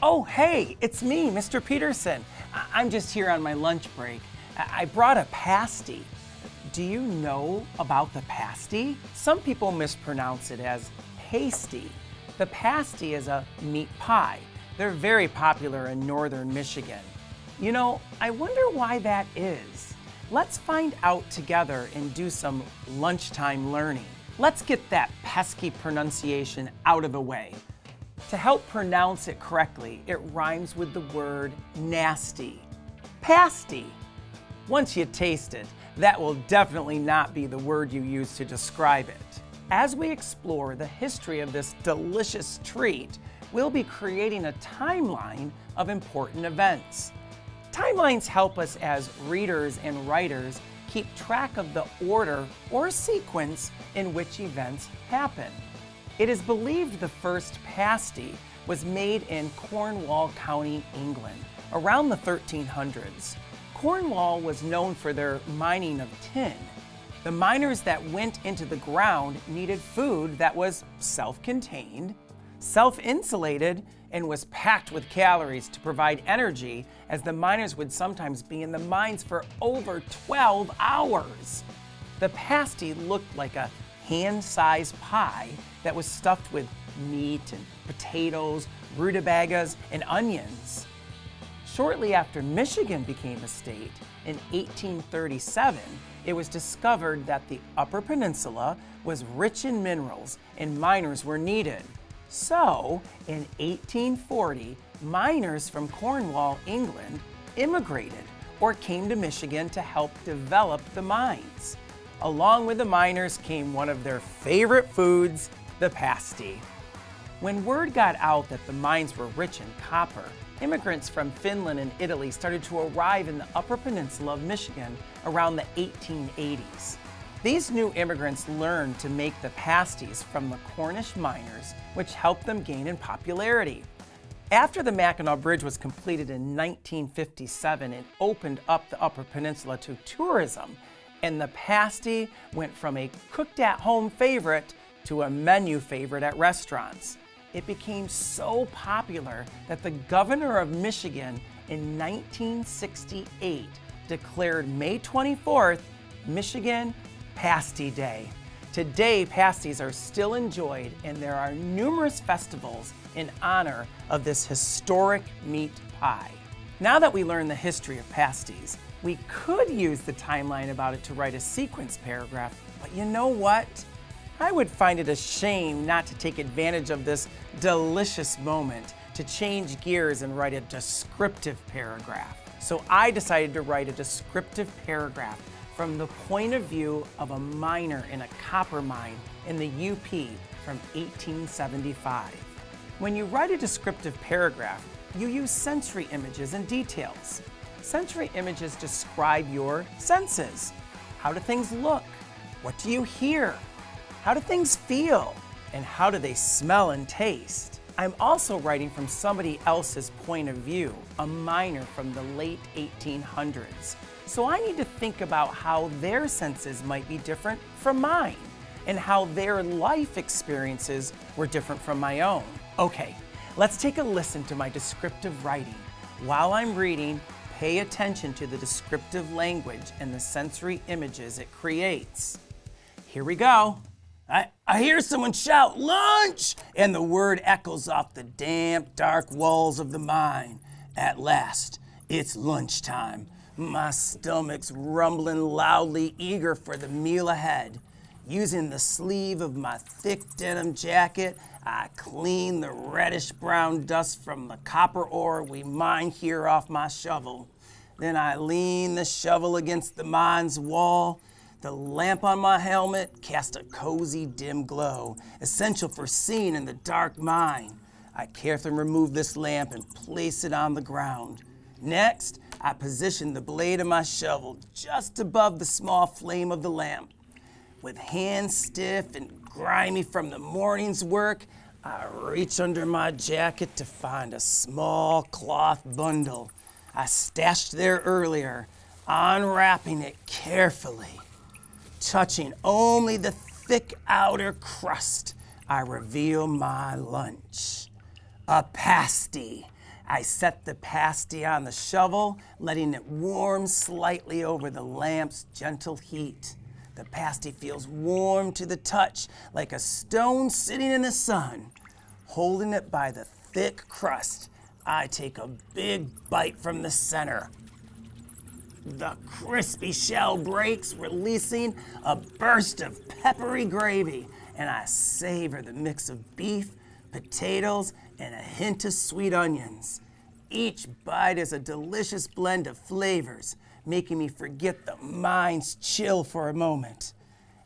Oh, hey, it's me, Mr. Peterson. I- am just here on my lunch break. I, I brought a pasty. Do you know about the pasty? Some people mispronounce it as pasty. The pasty is a meat pie. They're very popular in northern Michigan. You know, I wonder why that is. Let's find out together and do some lunchtime learning. Let's get that pesky pronunciation out of the way. To help pronounce it correctly, it rhymes with the word nasty. Pasty. Once you taste it, that will definitely not be the word you use to describe it. As we explore the history of this delicious treat, we'll be creating a timeline of important events. Timelines help us as readers and writers keep track of the order or sequence in which events happen. It is believed the first pasty was made in Cornwall County, England, around the 1300s. Cornwall was known for their mining of tin. The miners that went into the ground needed food that was self contained, self insulated, and was packed with calories to provide energy, as the miners would sometimes be in the mines for over 12 hours. The pasty looked like a hand sized pie that was stuffed with meat and potatoes, rutabagas, and onions. Shortly after Michigan became a state, in 1837, it was discovered that the Upper Peninsula was rich in minerals and miners were needed. So, in 1840, miners from Cornwall, England, immigrated or came to Michigan to help develop the mines. Along with the miners came one of their favorite foods, the pasty. When word got out that the mines were rich in copper, immigrants from Finland and Italy started to arrive in the Upper Peninsula of Michigan around the 1880s. These new immigrants learned to make the pasties from the Cornish miners, which helped them gain in popularity. After the Mackinac Bridge was completed in 1957, it opened up the Upper Peninsula to tourism, and the pasty went from a cooked at home favorite to a menu favorite at restaurants. It became so popular that the governor of Michigan in 1968 declared May 24th Michigan Pasty Day. Today, pasties are still enjoyed, and there are numerous festivals in honor of this historic meat pie. Now that we learn the history of pasties, we could use the timeline about it to write a sequence paragraph, but you know what? I would find it a shame not to take advantage of this delicious moment to change gears and write a descriptive paragraph. So I decided to write a descriptive paragraph from the point of view of a miner in a copper mine in the UP from 1875. When you write a descriptive paragraph, you use sensory images and details. Sensory images describe your senses. How do things look? What do you hear? How do things feel? And how do they smell and taste? I'm also writing from somebody else's point of view, a miner from the late 1800s. So I need to think about how their senses might be different from mine and how their life experiences were different from my own. Okay, let's take a listen to my descriptive writing. While I'm reading, pay attention to the descriptive language and the sensory images it creates. Here we go. I, I hear someone shout, lunch! And the word echoes off the damp, dark walls of the mine. At last, it's lunchtime. My stomach's rumbling loudly, eager for the meal ahead. Using the sleeve of my thick denim jacket, I clean the reddish brown dust from the copper ore we mine here off my shovel. Then I lean the shovel against the mine's wall. The lamp on my helmet casts a cozy, dim glow, essential for seeing in the dark mine. I carefully remove this lamp and place it on the ground. Next, I position the blade of my shovel just above the small flame of the lamp. With hands stiff and grimy from the morning's work, I reach under my jacket to find a small cloth bundle I stashed there earlier, unwrapping it carefully. Touching only the thick outer crust, I reveal my lunch. A pasty I set the pasty on the shovel, letting it warm slightly over the lamp's gentle heat. The pasty feels warm to the touch, like a stone sitting in the sun. Holding it by the thick crust, I take a big bite from the center. The crispy shell breaks, releasing a burst of peppery gravy, and I savor the mix of beef, potatoes, and a hint of sweet onions. Each bite is a delicious blend of flavors, making me forget the mind's chill for a moment.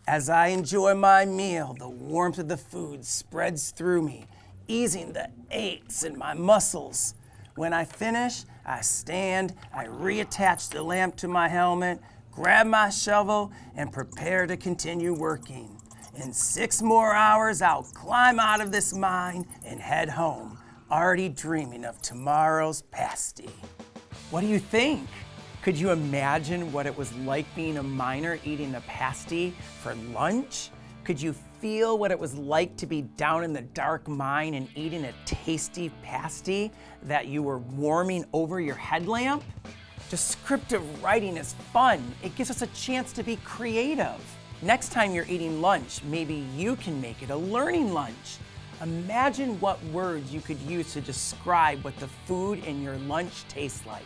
As I enjoy my meal, the warmth of the food spreads through me, easing the aches in my muscles. When I finish, I stand, I reattach the lamp to my helmet, grab my shovel, and prepare to continue working. In six more hours, I'll climb out of this mine and head home, already dreaming of tomorrow's pasty. What do you think? Could you imagine what it was like being a miner eating a pasty for lunch? Could you feel what it was like to be down in the dark mine and eating a tasty pasty that you were warming over your headlamp? Descriptive writing is fun. It gives us a chance to be creative. Next time you're eating lunch, maybe you can make it a learning lunch. Imagine what words you could use to describe what the food in your lunch tastes like.